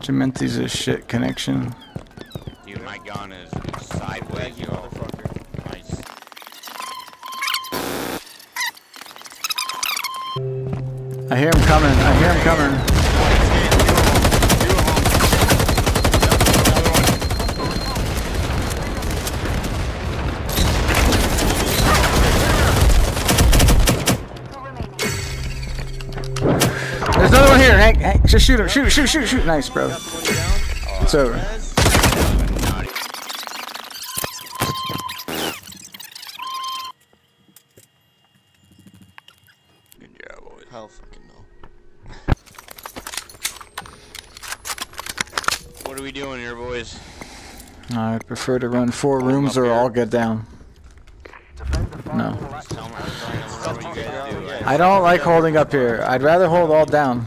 Jammenti's a shit connection. Dude, my gun is sideways, you yo. motherfucker. Nice. I hear him coming. I hear him coming. Hank, Hank, just shoot him. Shoot, shoot, shoot, shoot. Nice, bro. It's over. Res. Naughty. Good job, boys. Hell fucking no. What are we doing here, boys? I'd prefer to run four rooms or all get down. No. Just tell me, what you guys do. Yeah. I don't like holding up here. I'd rather hold all down.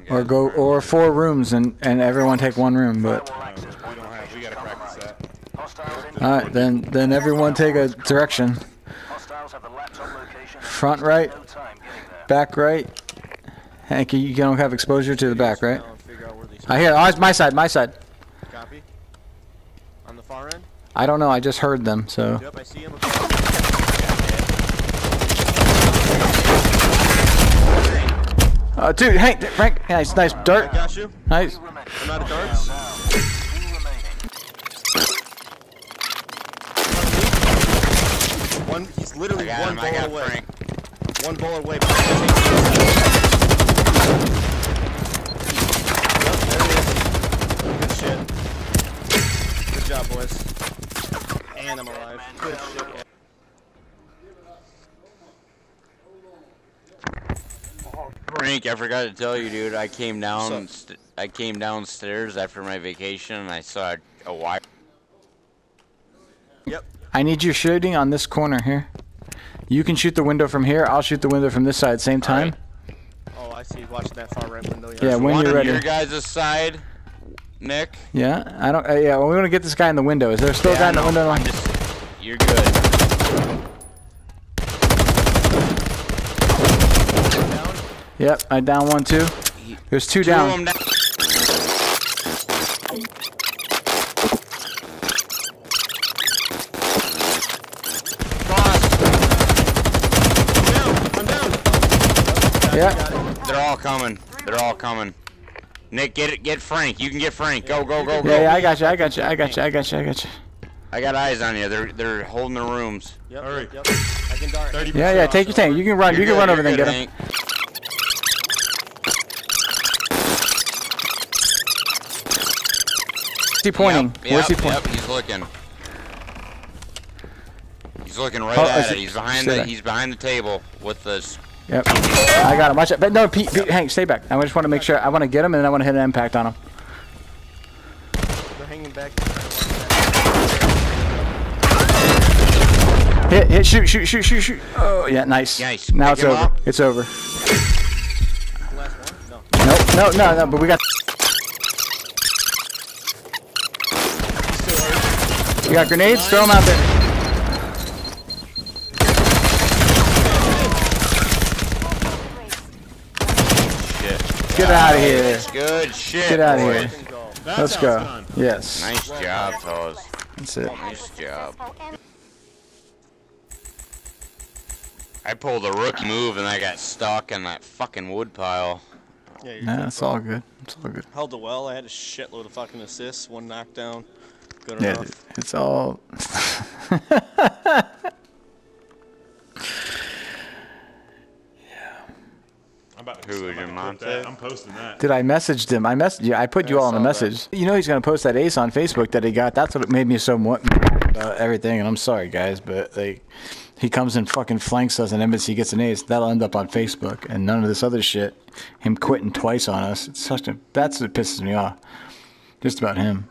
Okay. That's all I'm asking. Or go or four rooms and, and everyone take one room, but We don't have. We gotta practice that. alright, then then everyone take a direction. Front right, back right. Hank, you don't have exposure to the back, right? Now figure out where these I hear. Oh, it's my side, my side. Copy. On the far end. I don't know. I just heard them, so. Yep, I see him. Uh, dude, Hank, Frank, nice, nice I got you. nice. I'm out of darts. One, he's literally got one him. I bullet got away. Frank. One bullet away. Good shit. Good job, boys. And I'm alive. Good shit. Frank, I forgot to tell you, dude. I came down. St- I came downstairs after my vacation, and I saw a wire. Yep. I need you shooting on this corner here. You can shoot the window from here. I'll shoot the window from this side, same time. Oh, I see. Watch that far right window. Yeah, when One you're on ready. your guys' side, Nick. Yeah, I don't. Uh, yeah, well, we want to get this guy in the window. Is there still a guy in the window? I'm just- you're good. Yep, I down one too. There's two Two down. down. Yeah. They're all coming. They're all coming. Nick, get it. Get Frank. You can get Frank. Go, go, go, go. Yeah, yeah, I got you. I got you. I got you. I got you. I got you. I got eyes on you. They're they're holding the rooms. Yep, Hurry. yep, yep. I can dart. Yeah, yeah. Take your tank. You can run. You're you can good, run over there and get him. Hank. Where's he pointing? Yep, Where's he pointing? Yep, he's looking. He's looking right Oh, at it. it- He's behind the that. he's behind the table with this. Yep. I got him. Watch it. But no, Pete, Pete, Hank, stay back. I just want to make sure. I want to get him, and then I want to hit an impact on him. They're hanging back. Hit, hit, shoot, shoot, shoot, shoot, shoot. Oh, yeah, nice. Nice. Now Pick it's over. up. It's over. Last one? No. Nope, no, no, no. But we got. You got grenades? Throw them out there. Shit. Get out of here. Good shit. Get out of here. Let's go. Yes. Nice job, fellas. That's it. Nice job. I pulled a rook move and I got stuck in that fucking wood pile. Yeah, you're Nah, it's all good. It's all good. Held it well. I had a shitload of fucking assists, one knockdown. Good Yeah, enough. it's all. I'm about to, Who I'm your about mom that. I'm posting that. Did I messaged him? I messaged you. I put you Yeah, I all in a saw that. message. You know he's gonna post that ace on Facebook that he got. That's what made me so mo- about everything. And I'm sorry, guys, but like, he comes and fucking flanks us, and embassy gets an ace. That'll end up on Facebook, and none of this other shit. Him quitting twice on us. It's such a. That's what pisses me off. Just about him.